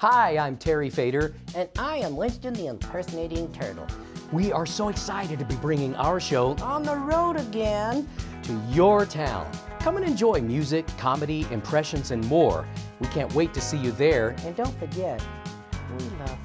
Hi, I'm Terry Fator. And I am Winston the Impersonating Turtle. We are so excited to be bringing our show On the road again. to your town. Come and enjoy music, comedy, impressions, and more. We can't wait to see you there. And don't forget, we love